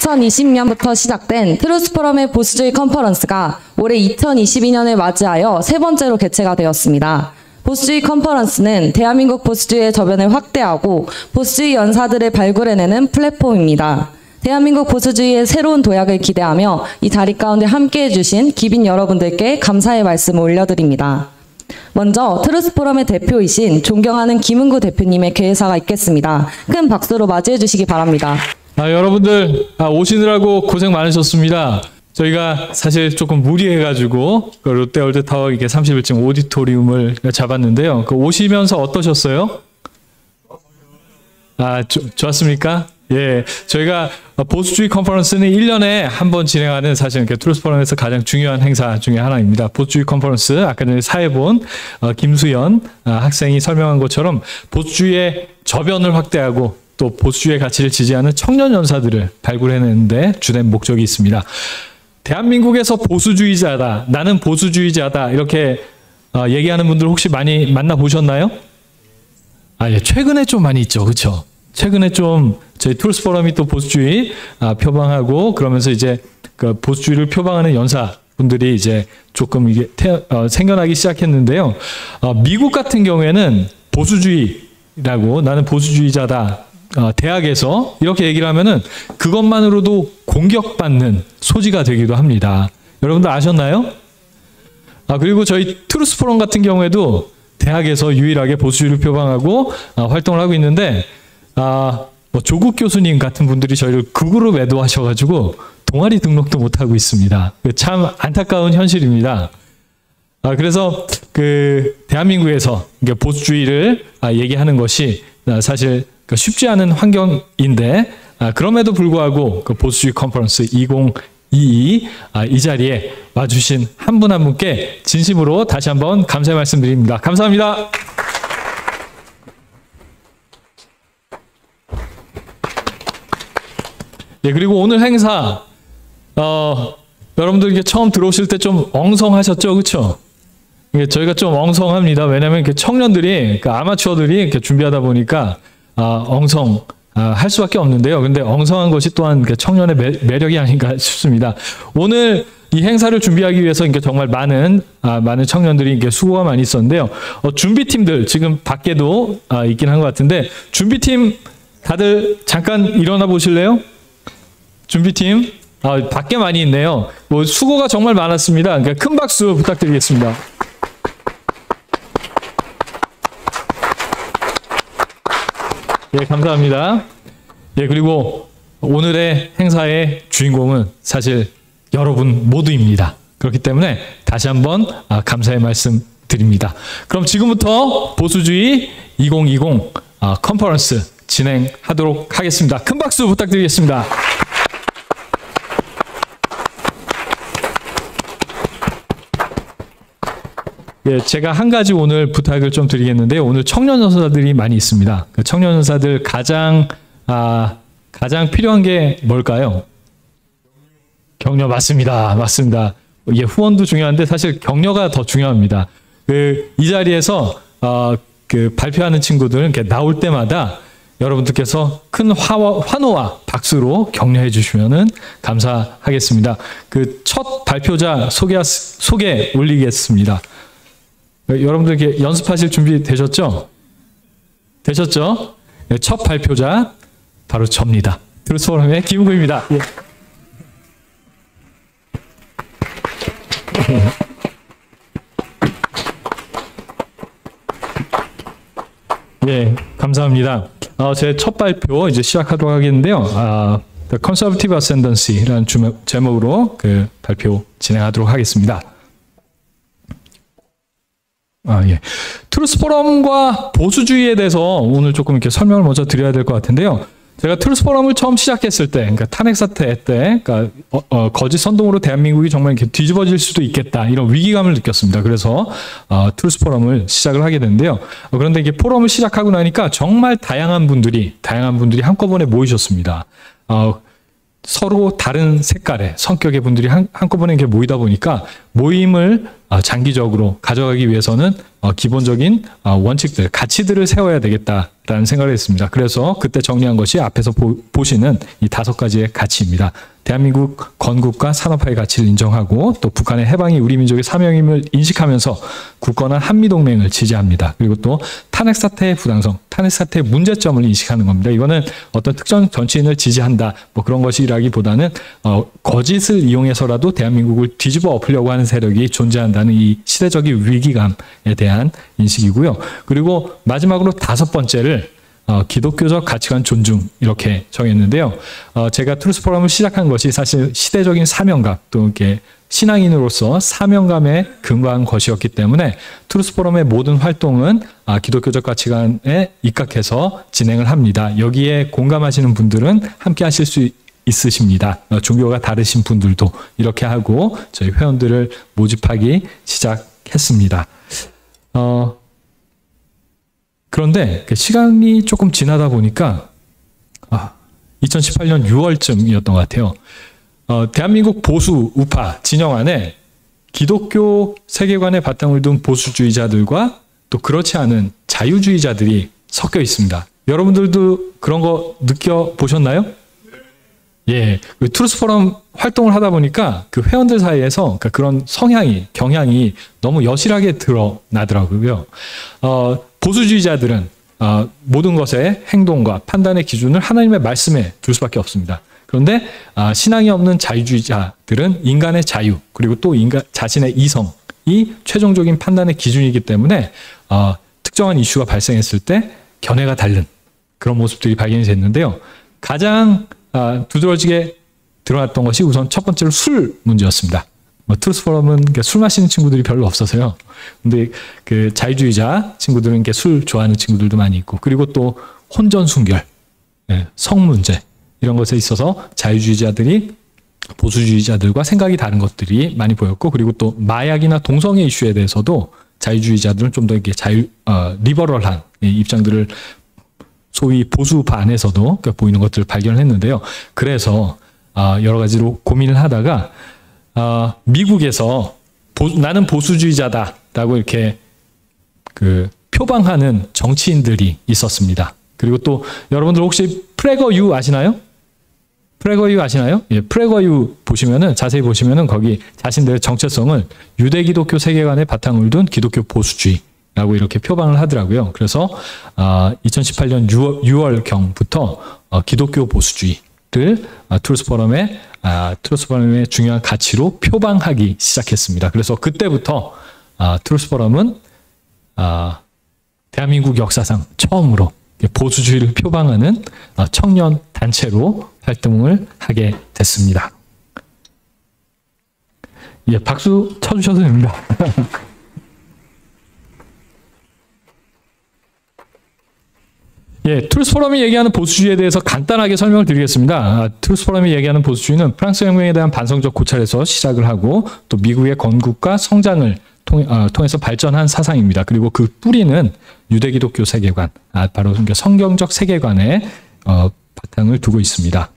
2020년부터 시작된 트루스 포럼의 보수주의 컨퍼런스가 올해 2022년을 맞이하여 세 번째로 개최가 되었습니다. 보수주의 컨퍼런스는 대한민국 보수주의의 저변을 확대하고 보수주의 연사들을 발굴해내는 플랫폼입니다. 대한민국 보수주의의 새로운 도약을 기대하며 이 자리 가운데 함께해 주신 귀빈 여러분들께 감사의 말씀을 올려드립니다. 먼저 트루스 포럼의 대표이신 존경하는 김은구 대표님의 개회사가 있겠습니다. 큰 박수로 맞이해 주시기 바랍니다. 아, 여러분들 아, 오시느라고 고생 많으셨습니다. 저희가 사실 조금 무리해가지고 그 롯데월드타워 이게 31층 오디토리움을 잡았는데요. 그 오시면서 어떠셨어요? 아, 조, 좋았습니까? 예, 저희가 보수주의 컨퍼런스는 1년에 한 번 진행하는 사실 그 트루스 포럼에서 가장 중요한 행사 중에 하나입니다. 보수주의 컨퍼런스 아까 전에 사회본 어, 김수연 아, 학생이 설명한 것처럼 보수주의의 저변을 확대하고 또 보수주의 가치를 지지하는 청년 연사들을 발굴해내는데 주된 목적이 있습니다. 대한민국에서 보수주의자다, 나는 보수주의자다 이렇게 어, 얘기하는 분들 혹시 많이 만나 보셨나요? 아, 예, 최근에 좀 많이 있죠, 그렇죠? 최근에 좀 저희 트루스 포럼이 또 보수주의 아, 표방하고 그러면서 이제 그 보수주의를 표방하는 연사 분들이 이제 조금 이게 태, 어, 생겨나기 시작했는데요. 어, 미국 같은 경우에는 보수주의라고 나는 보수주의자다. 어, 대학에서 이렇게 얘기를 하면은 그것만으로도 공격받는 소지가 되기도 합니다. 여러분들 아셨나요? 아, 그리고 저희 트루스 포럼 같은 경우에도 대학에서 유일하게 보수주의를 표방하고 아, 활동을 하고 있는데 아, 뭐 조국 교수님 같은 분들이 저희를 극우로 매도하셔가지고 동아리 등록도 못 하고 있습니다. 그참 안타까운 현실입니다. 아, 그래서 그 대한민국에서 보수주의를 아, 얘기하는 것이 아, 사실 그 쉽지 않은 환경인데 아, 그럼에도 불구하고 그 보수주의 컨퍼런스 2022 아, 이 자리에 와주신 한분한 분께 진심으로 다시 한번 감사의 말씀드립니다. 감사합니다. 예, 그리고 오늘 행사, 어, 여러분들 이게 처음 들어오실 때 좀 엉성하셨죠? 그쵸? 이게 저희가 좀 엉성합니다. 왜냐면 하 청년들이, 그 아마추어들이 이렇게 준비하다 보니까, 아, 엉성, 아, 할 수밖에 없는데요. 근데 엉성한 것이 또한 그 청년의 매, 력이 아닌가 싶습니다. 오늘 이 행사를 준비하기 위해서 정말 많은 아, 많은 청년들이 수고가 많이 있었는데요. 어, 준비팀들 지금 밖에도 아, 있긴 한 것 같은데 준비팀 다들 잠깐 일어나 보실래요? 준비팀 아, 밖에 많이 있네요. 뭐 수고가 정말 많았습니다. 그러니까 큰 박수 부탁드리겠습니다. 예, 감사합니다. 예, 그리고 오늘의 행사의 주인공은 사실 여러분 모두입니다. 그렇기 때문에 다시 한번 아, 감사의 말씀 드립니다. 그럼 지금부터 보수주의 2020 아, 컨퍼런스 진행하도록 하겠습니다. 큰 박수 부탁드리겠습니다. 예, 제가 한 가지 오늘 부탁을 좀 드리겠는데요. 오늘 청년 연사들이 많이 있습니다. 그 청년 연사들 가장 아, 가장 필요한 게 뭘까요? 격려 맞습니다. 맞습니다. 예, 후원도 중요한데 사실 격려가 더 중요합니다. 그 이 자리에서 어, 그 발표하는 친구들은 이렇게 나올 때마다 여러분들께서 큰 화와, 환호와 박수로 격려해 주시면은 감사하겠습니다. 그 첫 발표자 소개 소개 올리겠습니다. 여러분들 이렇게 연습하실 준비 되셨죠? 되셨죠? 네, 첫 발표자 바로 접니다. 트루스포럼의 김은구입니다. 예. 예, 감사합니다. 어, 제 첫 발표 이제 시작하도록 하겠는데요. 아, The Conservative Ascendancy라는 제목으로 그 발표 진행하도록 하겠습니다. 아, 예. 트루스 포럼과 보수주의에 대해서 오늘 조금 이렇게 설명을 먼저 드려야 될 것 같은데요. 제가 트루스 포럼을 처음 시작했을 때, 그러니까 탄핵 사태 때, 그러니까 어, 어, 거짓 선동으로 대한민국이 정말 이렇게 뒤집어질 수도 있겠다 이런 위기감을 느꼈습니다. 그래서 어, 트루스 포럼을 시작을 하게 됐는데요. 어, 그런데 이게 포럼을 시작하고 나니까 정말 다양한 분들이 다양한 분들이 한꺼번에 모이셨습니다. 어, 서로 다른 색깔의 성격의 분들이 한, 한꺼번에 이렇게 모이다 보니까 모임을 어, 장기적으로 가져가기 위해서는 어, 기본적인 어, 원칙들, 가치들을 세워야 되겠다라는 생각을 했습니다. 그래서 그때 정리한 것이 앞에서 보, 보시는 이 다섯 가지의 가치입니다. 대한민국 건국과 산업화의 가치를 인정하고 또 북한의 해방이 우리 민족의 사명임을 인식하면서 굳건한 한미동맹을 지지합니다. 그리고 또 탄핵 사태의 부당성, 탄핵 사태의 문제점을 인식하는 겁니다. 이거는 어떤 특정 정치인을 지지한다 뭐 그런 것이라기보다는 어, 거짓을 이용해서라도 대한민국을 뒤집어 엎으려고 하는 세력이 존재한다 는 이 시대적인 위기감에 대한 인식이고요. 그리고 마지막으로 다섯 번째를 어, 기독교적 가치관 존중 이렇게 정했는데요. 어, 제가 트루스 포럼을 시작한 것이 사실 시대적인 사명감 또 이렇게 신앙인으로서 사명감에 근거한 것이었기 때문에 트루스 포럼의 모든 활동은 아, 기독교적 가치관에 입각해서 진행을 합니다. 여기에 공감하시는 분들은 함께 하실 수 있으십니다. 어, 종교가 다르신 분들도 이렇게 하고 저희 회원들을 모집하기 시작했습니다. 어, 그런데 그 시간이 조금 지나다 보니까 아, 2018년 6월쯤이었던 것 같아요. 어, 대한민국 보수 우파 진영 안에 기독교 세계관에 바탕을 둔 보수주의자들과 또 그렇지 않은 자유주의자들이 섞여 있습니다. 여러분들도 그런 거 느껴 보셨나요? 예, 그 트루스 포럼 활동을 하다 보니까 그 회원들 사이에서 그러니까 그런 성향이 경향이 너무 여실하게 드러나더라고요. 어, 보수주의자들은 어, 모든 것의 행동과 판단의 기준을 하나님의 말씀에 둘 수밖에 없습니다. 그런데 아, 신앙이 없는 자유주의자들은 인간의 자유 그리고 또 인간 자신의 이성이 최종적인 판단의 기준이기 때문에 어, 특정한 이슈가 발생했을 때 견해가 다른 그런 모습들이 발견이 됐는데요. 가장 아, 두드러지게 드러났던 것이 우선 첫 번째로 술 문제였습니다. 뭐 트루스 포럼은 술 마시는 친구들이 별로 없어서요. 근데 그 자유주의자 친구들은 술 좋아하는 친구들도 많이 있고 그리고 또 혼전 순결, 예, 성 문제 이런 것에 있어서 자유주의자들이 보수주의자들과 생각이 다른 것들이 많이 보였고 그리고 또 마약이나 동성애 이슈에 대해서도 자유주의자들은 좀 더 이렇게 자유 어, 리버럴한 입장들을 소위 보수파 안에서도 보이는 것들을 발견했는데요. 그래서 어, 여러 가지로 고민을 하다가 어, 미국에서 보, 나는 보수주의자다라고 이렇게 그 표방하는 정치인들이 있었습니다. 그리고 또 여러분들 혹시 프레거유 아시나요? 프레거유 아시나요? 예, 프레거유 보시면은 자세히 보시면은 거기 자신들의 정체성을 유대 기독교 세계관에 바탕을 둔 기독교 보수주의 라고 이렇게 표방을 하더라고요. 그래서 어, 2018년 6월, 경부터 어, 기독교 보수주의를 어, 트루스 포럼의 아, 트루스 포럼의 중요한 가치로 표방하기 시작했습니다. 그래서 그때부터 아, 트루스 포럼은 아, 대한민국 역사상 처음으로 보수주의를 표방하는 아, 청년 단체로 활동을 하게 됐습니다. 예, 박수 쳐주셔도 됩니다. 예, 트루스 포럼이 얘기하는 보수주의에 대해서 간단하게 설명을 드리겠습니다. 아, 트루스 포럼이 얘기하는 보수주의는 프랑스 혁명에 대한 반성적 고찰에서 시작을 하고 또 미국의 건국과 성장을 통, 어, 통해서 발전한 사상입니다. 그리고 그 뿌리는 유대 기독교 세계관, 아, 바로 성경적 세계관에 어, 바탕을 두고 있습니다.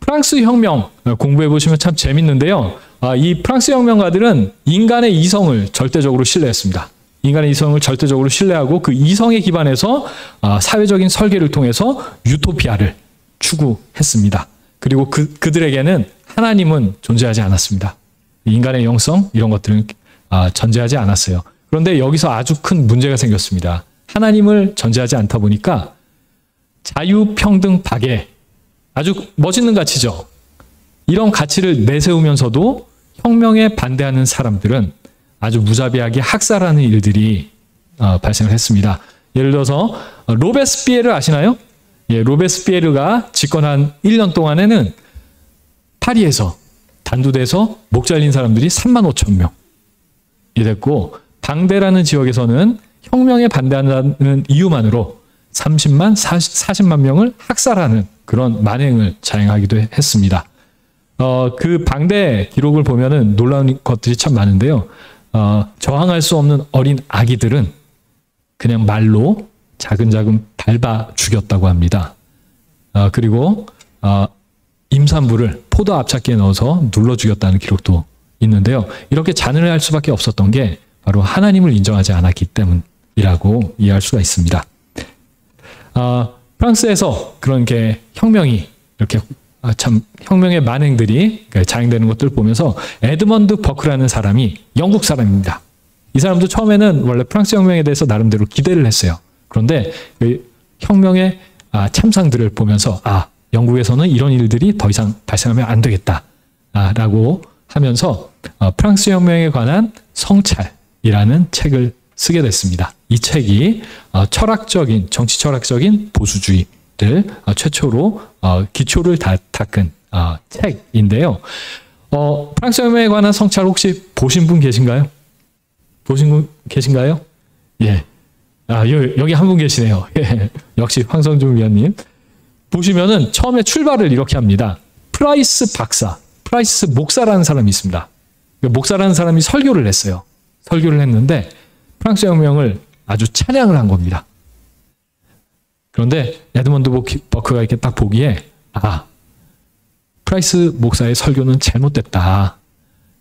프랑스 혁명 어, 공부해 보시면 참 재밌는데요. 아, 이 프랑스 혁명가들은 인간의 이성을 절대적으로 신뢰했습니다. 인간의 이성을 절대적으로 신뢰하고 그 이성에 기반해서 아, 사회적인 설계를 통해서 유토피아를 추구했습니다. 그리고 그, 그들에게는 하나님은 존재하지 않았습니다. 인간의 영성 이런 것들은 아, 전제하지 않았어요. 그런데 여기서 아주 큰 문제가 생겼습니다. 하나님을 전제하지 않다 보니까 자유평등 박애 아주 멋있는 가치죠. 이런 가치를 내세우면서도 혁명에 반대하는 사람들은 아주 무자비하게 학살하는 일들이 어, 발생을 했습니다. 예를 들어서 어, 로베스피에르 아시나요? 예, 로베스피에르가 집권한 1년 동안에는 파리에서 단두대에서 목 잘린 사람들이 3만 5천 명이 됐고 방대라는 지역에서는 혁명에 반대한다는 이유만으로 30만, 40, 만 명을 학살하는 그런 만행을 자행하기도 했습니다. 어, 그 방대 기록을 보면은 놀라운 것들이 참 많은데요. 어, 저항할 수 없는 어린 아기들은 그냥 말로 자근자근 밟아 죽였다고 합니다. 어, 그리고 어, 임산부를 포도 앞잡기에 넣어서 눌러 죽였다는 기록도 있는데요. 이렇게 잔인을 할 수밖에 없었던 게 바로 하나님을 인정하지 않았기 때문이라고 이해할 수가 있습니다. 아, 프랑스에서 그런 게 혁명이 이렇게 아, 참 혁명의 만행들이 자행되는 것들을 보면서 에드먼드 버크라는 사람이 영국 사람입니다. 이 사람도 처음에는 원래 프랑스 혁명에 대해서 나름대로 기대를 했어요. 그런데 그 혁명의 아, 참상들을 보면서 아 영국에서는 이런 일들이 더 이상 발생하면 안 되겠다라고 하면서 어, 프랑스 혁명에 관한 성찰이라는 책을 쓰게 됐습니다. 이 책이 어, 철학적인 정치 철학적인 보수주의 를 어, 최초로 기초를 닦은 책인데요. 프랑스 혁명에 관한 성찰 혹시 보신 분 계신가요? 보신 분 계신가요? 예. 아, 여 기 한 분 계시네요. 예. 역시 황성중 위원님. 보시면은 처음에 출발을 이렇게 합니다. 프라이스 박사, 프라이스 목사라는 사람이 있습니다. 그 목사라는 사람이 설교를 했어요. 설교를 했는데 프랑스 혁명을 아주 찬양을 한 겁니다. 그런데 에드먼드 버크가 이렇게 딱 보기에 아 프라이스 목사의 설교는 잘못됐다.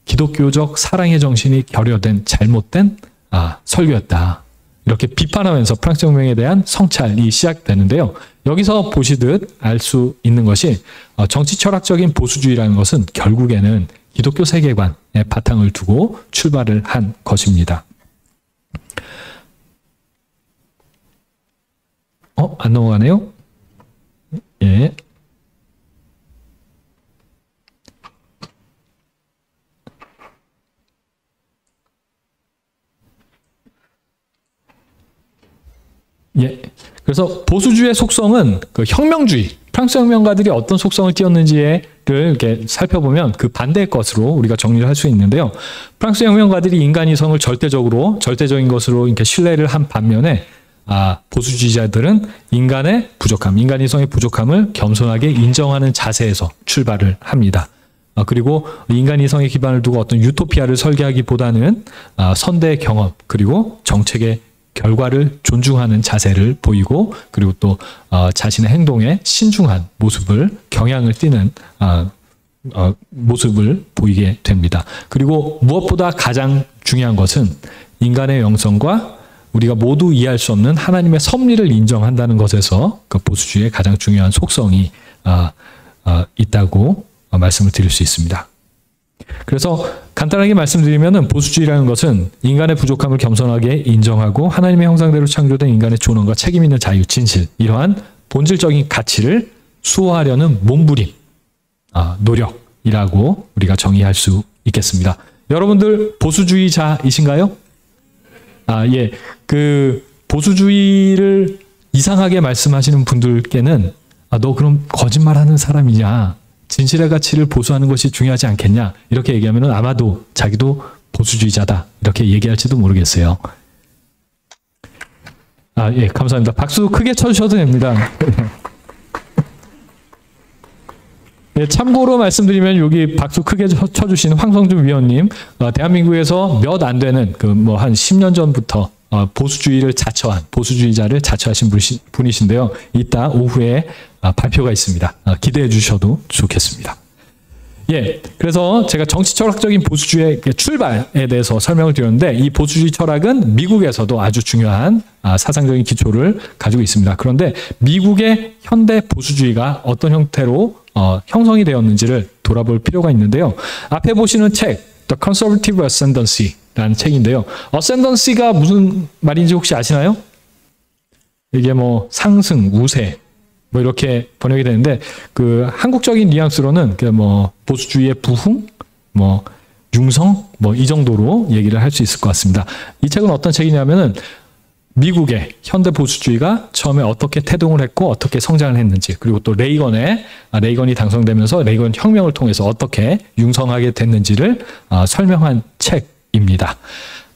기독교적 사랑의 정신이 결여된 잘못된 아, 설교였다. 이렇게 비판하면서 프랑스 혁명에 대한 성찰이 시작되는데요. 여기서 보시듯 알 수 있는 것이 어, 정치 철학적인 보수주의라는 것은 결국에는 기독교 세계관의 바탕을 두고 출발을 한 것입니다. 어, 안 넘어가네요? 예. 예. 그래서 보수주의 속성은 그 혁명주의, 프랑스 혁명가들이 어떤 속성을 띄었는지를 이렇게 살펴보면 그 반대의 것으로 우리가 정리를 할 수 있는데요. 프랑스 혁명가들이 인간 이성을 절대적으로 절대적인 것으로 이렇게 신뢰를 한 반면에 아, 보수주의자들은 인간의 부족함, 인간 이성의 부족함을 겸손하게 인정하는 자세에서 출발을 합니다. 아, 그리고 인간 이성의 기반을 두고 어떤 유토피아를 설계하기보다는 아, 선대의 경험 그리고 정책의 결과를 존중하는 자세를 보이고 그리고 또 어, 자신의 행동에 신중한 모습을 경향을 띠는 어, 어, 모습을 보이게 됩니다. 그리고 무엇보다 가장 중요한 것은 인간의 영성과 우리가 모두 이해할 수 없는 하나님의 섭리를 인정한다는 것에서 그 보수주의의 가장 중요한 속성이 어, 어, 있다고 말씀을 드릴 수 있습니다. 그래서 간단하게 말씀드리면 보수주의라는 것은 인간의 부족함을 겸손하게 인정하고 하나님의 형상대로 창조된 인간의 존엄과 책임 있는 자유, 진실 이러한 본질적인 가치를 수호하려는 몸부림, 아, 노력이라고 우리가 정의할 수 있겠습니다. 여러분들 보수주의자이신가요? 아, 예. 그 보수주의를 이상하게 말씀하시는 분들께는 아, 너 그럼 거짓말하는 사람이냐? 진실의 가치를 보수하는 것이 중요하지 않겠냐 이렇게 얘기하면 아마도 자기도 보수주의자다 이렇게 얘기할지도 모르겠어요. 아, 예, 감사합니다. 박수 크게 쳐주셔도 됩니다. 예, 참고로 말씀드리면 여기 박수 크게 쳐주신 황성준 위원님, 어, 대한민국에서 몇 안 되는 그 뭐 한 10년 전부터 어, 보수주의를 자처한 보수주의자를 자처하신 분이신데요. 이따 오후에 어, 발표가 있습니다. 어, 기대해 주셔도 좋겠습니다. 예, 그래서 제가 정치 철학적인 보수주의 출발에 대해서 설명을 드렸는데 이 보수주의 철학은 미국에서도 아주 중요한 아, 사상적인 기초를 가지고 있습니다. 그런데 미국의 현대 보수주의가 어떤 형태로 형성이 되었는지를 돌아볼 필요가 있는데요. 앞에 보시는 책 The Conservative Ascendancy 라는 책인데요. 어센던시가 무슨 말인지 혹시 아시나요? 이게 뭐 상승, 우세 뭐 이렇게 번역이 되는데 그 한국적인 뉘앙스로는 그뭐 보수주의의 부흥, 뭐 융성 뭐 이 정도로 얘기를 할 수 있을 것 같습니다. 이 책은 어떤 책이냐면은 미국의 현대 보수주의가 처음에 어떻게 태동을 했고 어떻게 성장을 했는지 그리고 또 레이건의 아, 레이건이 당선되면서 레이건 혁명을 통해서 어떻게 융성하게 됐는지를 아, 설명한 책 입니다.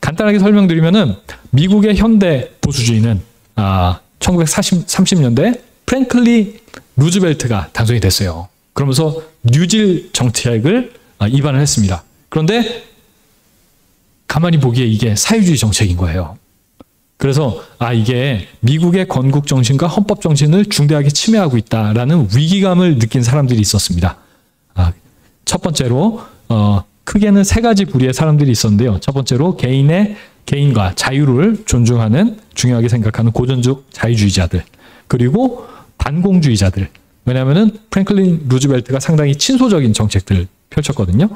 간단하게 설명드리면은 미국의 현대 보수주의는 아, 1930년대 프랭클리 루즈벨트가 당선이 됐어요. 그러면서 뉴질 정책을 아, 입안을 했습니다. 그런데 가만히 보기에 이게 사회주의 정책인 거예요. 그래서 아 이게 미국의 건국 정신과 헌법 정신을 중대하게 침해하고 있다라는 위기감을 느낀 사람들이 있었습니다. 첫 번째로 어, 크게는 세 가지 부류의 사람들이 있었는데요. 첫 번째로 개인의 개인과 자유를 존중하는 중요하게 생각하는 고전적 자유주의자들 그리고 반공주의자들 왜냐하면은 프랭클린 루즈벨트가 상당히 친소적인 정책들을 펼쳤거든요.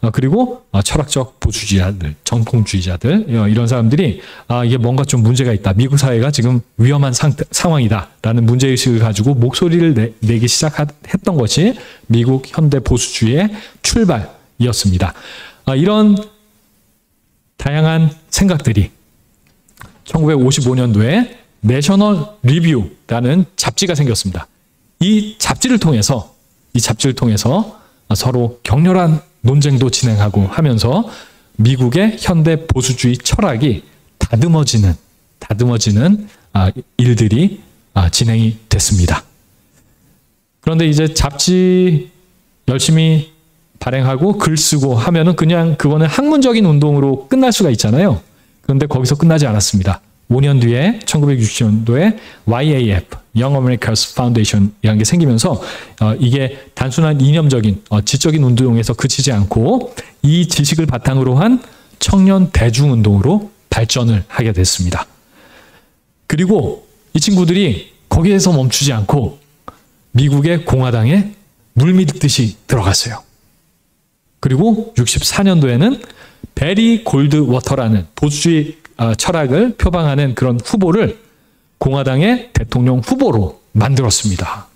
어, 그리고 어, 철학적 보수주의자들, 정통주의자들 어, 이런 사람들이 아 이게 뭔가 좀 문제가 있다. 미국 사회가 지금 위험한 상태, 상황이다라는 문제 의식을 가지고 목소리를 내, 내기 시작했던 것이 미국 현대 보수주의의 출발이었습니다. 아, 이런 다양한 생각들이 1955년도에 내셔널 리뷰라는 잡지가 생겼습니다. 이 잡지를 통해서 이 잡지를 통해서 서로 격렬한 논쟁도 진행하고 하면서 미국의 현대 보수주의 철학이 다듬어지는 다듬어지는 아, 일들이 아, 진행이 됐습니다. 그런데 이제 잡지 열심히 발행하고 글 쓰고 하면은 그냥 그거는 학문적인 운동으로 끝날 수가 있잖아요. 그런데 거기서 끝나지 않았습니다. 5년 뒤에 1960년도에 YAF, Young Americans Foundation이라는 게 생기면서 어, 이게 단순한 이념적인 어, 지적인 운동에서 그치지 않고 이 지식을 바탕으로 한 청년 대중 운동으로 발전을 하게 됐습니다. 그리고 이 친구들이 거기에서 멈추지 않고 미국의 공화당에 물밀듯이 들어갔어요. 그리고 64년도에는 베리 골드워터라는 보수주의 어, 철학을 표방하는 그런 후보를 공화당의 대통령 후보로 만들었습니다.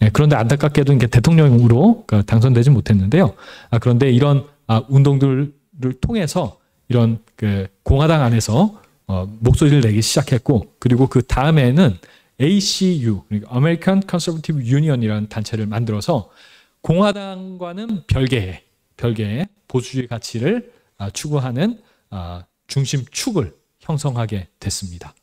네, 그런데 안타깝게도 이게 대통령으로 그 당선되지 못했는데요. 아, 그런데 이런 아, 운동들을 통해서 이런 그 공화당 안에서 어, 목소리를 내기 시작했고 그리고 그 다음에는 ACU, 그러니까 American Conservative Union이라는 단체를 만들어서 공화당과는 별개의 별개의 보수주의 가치를 아, 추구하는 아, 중심축을 형성하게 됐습니다.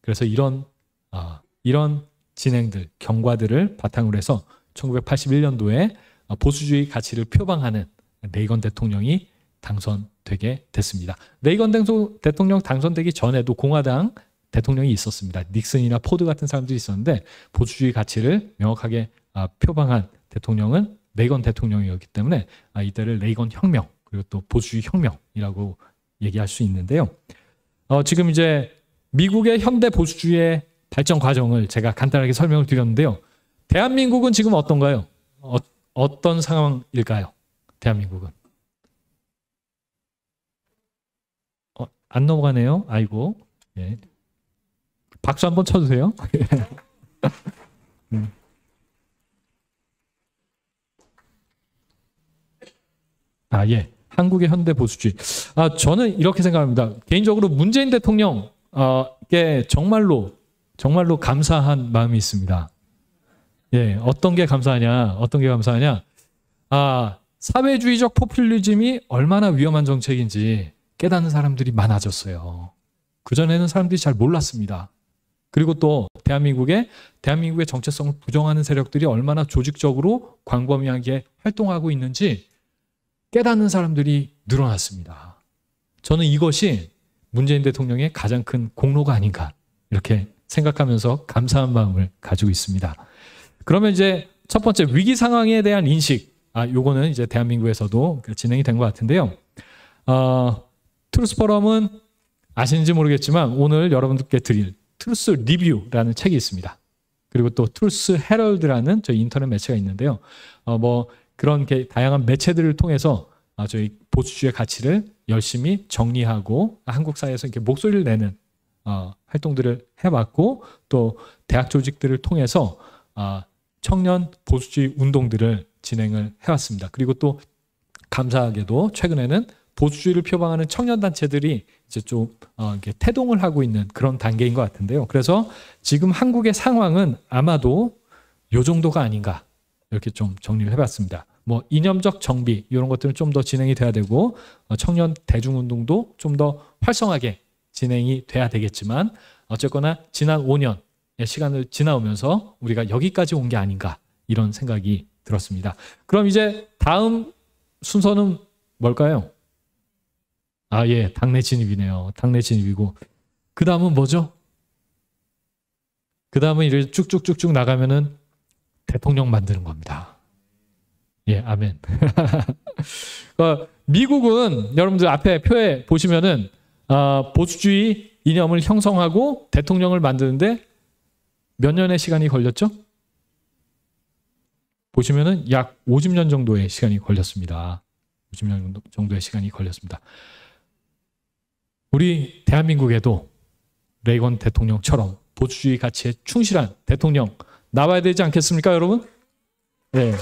그래서 이런 아, 이런 진행들 경과들을 바탕으로 해서 1981년도에 보수주의 가치를 표방하는 레이건 대통령이 당선되게 됐습니다. 레이건 대통령 당선되기 전에도 공화당 대통령이 있었습니다. 닉슨이나 포드 같은 사람들이 있었는데 보수주의 가치를 명확하게 표방한 대통령은 레이건 대통령이었기 때문에 이때를 레이건 혁명 그리고 또 보수주의 혁명이라고 얘기할 수 있는데요. 어, 지금 이제 미국의 현대 보수주의의 발전 과정을 제가 간단하게 설명을 드렸는데요. 대한민국은 지금 어떤가요? 어, 어떤 상황일까요? 대한민국은. 어, 안 넘어가네요. 아이고. 예. 박수 한번 쳐주세요. 음. 아, 예. 한국의 현대 보수주의. 아, 저는 이렇게 생각합니다. 개인적으로 문재인 대통령께 정말로 정말로 감사한 마음이 있습니다. 예, 어떤 게 감사하냐? 어떤 게 감사하냐? 아, 사회주의적 포퓰리즘이 얼마나 위험한 정책인지 깨닫는 사람들이 많아졌어요. 그전에는 사람들이 잘 몰랐습니다. 그리고 또 대한민국의 대한민국의 정체성을 부정하는 세력들이 얼마나 조직적으로 광범위하게 활동하고 있는지 깨닫는 사람들이 늘어났습니다. 저는 이것이 문재인 대통령의 가장 큰 공로가 아닌가 이렇게 생각하면서 감사한 마음을 가지고 있습니다. 그러면 이제 첫 번째 위기 상황에 대한 인식, 아 요거는 이제 대한민국에서도 진행이 된 것 같은데요. 어, 트루스 포럼은 아시는지 모르겠지만 오늘 여러분들께 드릴 트루스 리뷰라는 책이 있습니다. 그리고 또 트루스 헤럴드라는 저희 인터넷 매체가 있는데요. 어, 뭐 그런 다양한 매체들을 통해서 아, 저희 보수주의 가치를 열심히 정리하고 한국 사회에서 이렇게 목소리를 내는 어, 활동들을 해봤고 또 대학 조직들을 통해서 어, 청년 보수주의 운동들을 진행을 해왔습니다. 그리고 또 감사하게도 최근에는 보수주의를 표방하는 청년 단체들이 이제 좀 어, 이렇게 태동을 하고 있는 그런 단계인 것 같은데요. 그래서 지금 한국의 상황은 아마도 요 정도가 아닌가 이렇게 좀 정리를 해봤습니다. 뭐 이념적 정비 이런 것들은 좀 더 진행이 돼야 되고 어, 청년 대중운동도 좀 더 활성하게 진행이 돼야 되겠지만 어쨌거나 지난 5년의 시간을 지나오면서 우리가 여기까지 온 게 아닌가 이런 생각이 들었습니다. 그럼 이제 다음 순서는 뭘까요? 아, 예, 당내 진입이네요. 당내 진입이고. 그 다음은 뭐죠? 그 다음은 이렇게 쭉쭉쭉쭉 나가면은 대통령 만드는 겁니다. 예, 아멘. 어, 미국은 여러분들 앞에 표에 보시면은 어, 보수주의 이념을 형성하고 대통령을 만드는데 몇 년의 시간이 걸렸죠? 보시면은 약 50년 정도의 시간이 걸렸습니다. 50년 정도의 시간이 걸렸습니다. 우리 대한민국에도 레이건 대통령처럼 보수주의 가치에 충실한 대통령 나와야 되지 않겠습니까, 여러분? 네.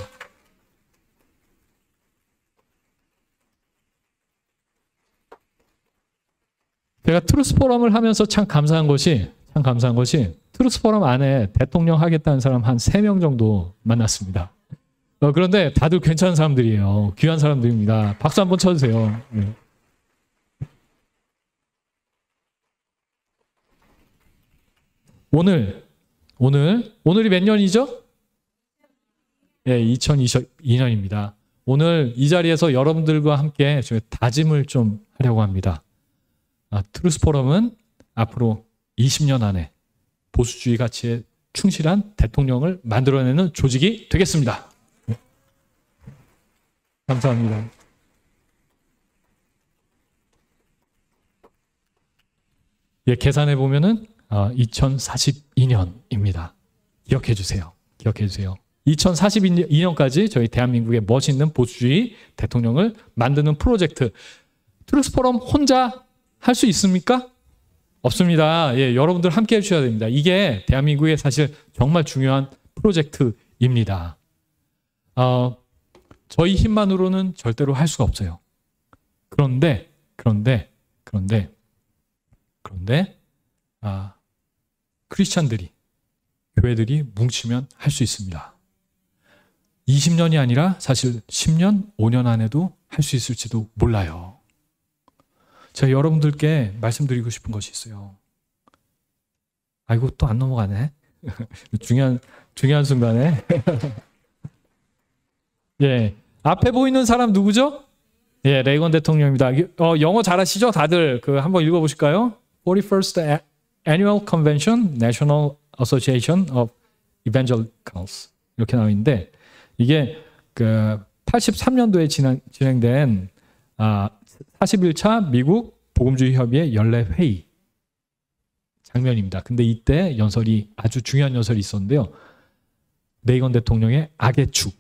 제가 트루스 포럼을 하면서 참 감사한 것이 참 감사한 것이 트루스 포럼 안에 대통령 하겠다는 사람 한 세 명 정도 만났습니다. 어, 그런데 다들 괜찮은 사람들이에요. 귀한 사람들입니다. 박수 한번 쳐주세요. 네. 오늘 오늘 오늘이 몇 년이죠? 예, 2022년입니다. 오늘 이 자리에서 여러분들과 함께 다짐을 좀 하려고 합니다. 아, 트루스 포럼은 앞으로 20년 안에 보수주의 가치에 충실한 대통령을 만들어내는 조직이 되겠습니다. 감사합니다. 예, 계산해 보면은 어, 2042년입니다. 기억해 주세요. 기억해 주세요. 2042년까지 저희 대한민국의 멋있는 보수주의 대통령을 만드는 프로젝트 트루스 포럼 혼자 할 수 있습니까? 없습니다. 예, 여러분들 함께 해주셔야 됩니다. 이게 대한민국의 사실 정말 중요한 프로젝트입니다. 어, 저희 힘만으로는 절대로 할 수가 없어요. 그런데, 그런데, 그런데, 그런데, 아, 크리스찬들이, 교회들이 뭉치면 할 수 있습니다. 20년이 아니라 사실 10년, 5년 안에도 할 수 있을지도 몰라요. 제가 여러분들께 말씀드리고 싶은 것이 있어요. 아이고, 또 안 넘어가네. 중요한, 중요한 순간에. 예. 앞에 보이는 사람 누구죠? 예, 레이건 대통령입니다. 어, 영어 잘하시죠? 다들 그 한번 읽어 보실까요? 41st Annual Convention National Association of Evangelicals 이렇게 나와 있는데 이게 그 83년도에 진행, 진행된 아, 41차 미국 복음주의 협의회 연례 회의 장면입니다. 근데 이때 연설이 아주 중요한 연설이 있었는데요. 레이건 대통령의 악의 축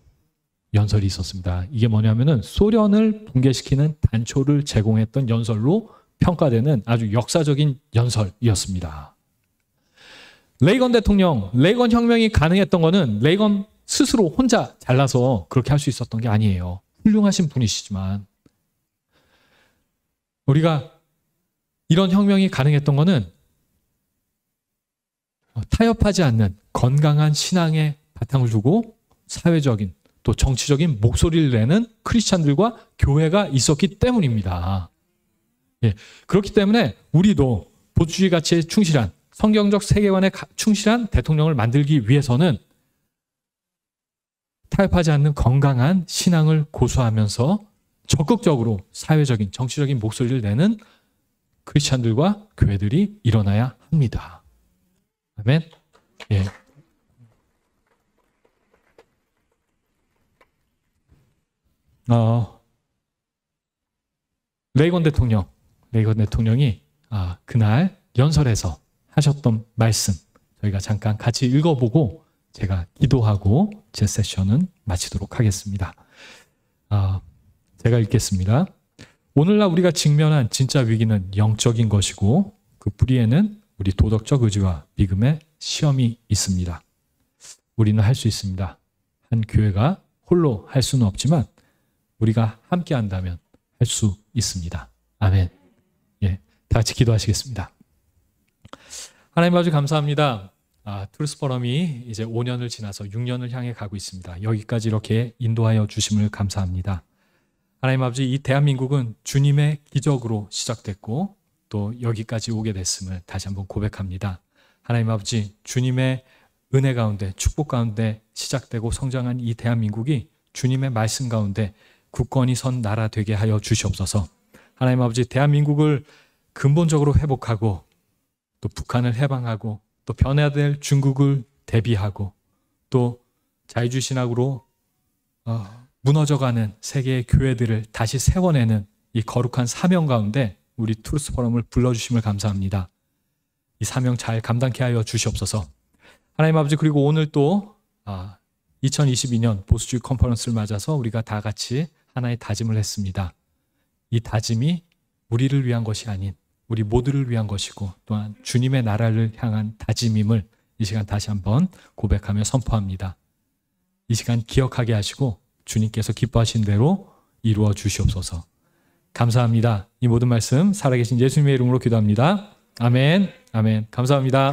연설이 있었습니다. 이게 뭐냐면은 소련을 붕괴시키는 단초를 제공했던 연설로 평가되는 아주 역사적인 연설이었습니다. 레이건 대통령, 레이건 혁명이 가능했던 거는 레이건 스스로 혼자 잘나서 그렇게 할 수 있었던 게 아니에요. 훌륭하신 분이시지만 우리가 이런 혁명이 가능했던 거는 타협하지 않는 건강한 신앙의 바탕을 두고 사회적인 또 정치적인 목소리를 내는 크리스찬들과 교회가 있었기 때문입니다. 예, 그렇기 때문에 우리도 보주의 가치에 충실한 성경적 세계관에 충실한 대통령을 만들기 위해서는 타협하지 않는 건강한 신앙을 고수하면서 적극적으로 사회적인 정치적인 목소리를 내는 크리스찬들과 교회들이 일어나야 합니다. 아멘. 예. 어, 레이건 대통령, 레이건 대통령이 아, 그날 연설에서 하셨던 말씀 저희가 잠깐 같이 읽어보고 제가 기도하고 제 세션은 마치도록 하겠습니다. 아, 제가 읽겠습니다. 오늘날 우리가 직면한 진짜 위기는 영적인 것이고 그 뿌리에는 우리 도덕적 의지와 믿음의 시험이 있습니다. 우리는 할 수 있습니다. 한 교회가 홀로 할 수는 없지만 우리가 함께 한다면 할 수 있습니다. 아멘. 예. 다 같이 기도하시겠습니다. 하나님 아버지 감사합니다. 아, 트루스 포럼이 이제 5년을 지나서 6년을 향해 가고 있습니다. 여기까지 이렇게 인도하여 주심을 감사합니다. 하나님 아버지 이 대한민국은 주님의 기적으로 시작됐고 또 여기까지 오게 됐음을 다시 한번 고백합니다. 하나님 아버지 주님의 은혜 가운데 축복 가운데 시작되고 성장한 이 대한민국이 주님의 말씀 가운데 굳건히 선 나라 되게 하여 주시옵소서. 하나님 아버지 대한민국을 근본적으로 회복하고 또 북한을 해방하고 또 변해야 될 중국을 대비하고 또 자유주의 신학으로 어, 무너져가는 세계의 교회들을 다시 세워내는 이 거룩한 사명 가운데 우리 투르스 포럼을 불러주심을 감사합니다. 이 사명 잘 감당케 하여 주시옵소서. 하나님 아버지 그리고 오늘 또 아, 2022년 보수주의 컨퍼런스를 맞아서 우리가 다 같이 하나의 다짐을 했습니다. 이 다짐이 우리를 위한 것이 아닌 우리 모두를 위한 것이고 또한 주님의 나라를 향한 다짐임을 이 시간 다시 한번 고백하며 선포합니다. 이 시간 기억하게 하시고 주님께서 기뻐하신 대로 이루어 주시옵소서. 감사합니다. 이 모든 말씀 살아계신 예수님의 이름으로 기도합니다. 아멘. 아멘. 감사합니다.